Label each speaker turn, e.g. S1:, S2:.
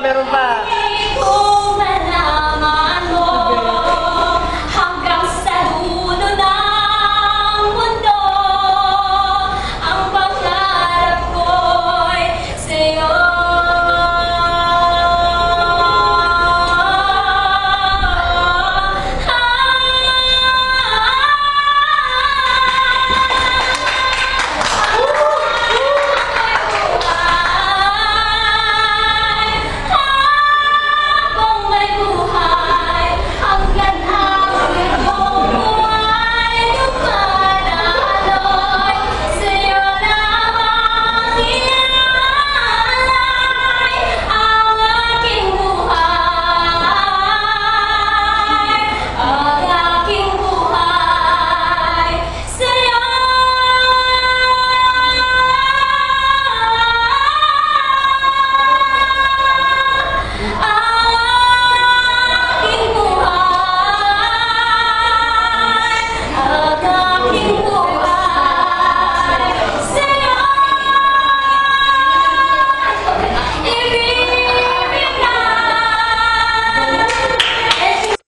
S1: menos
S2: mais.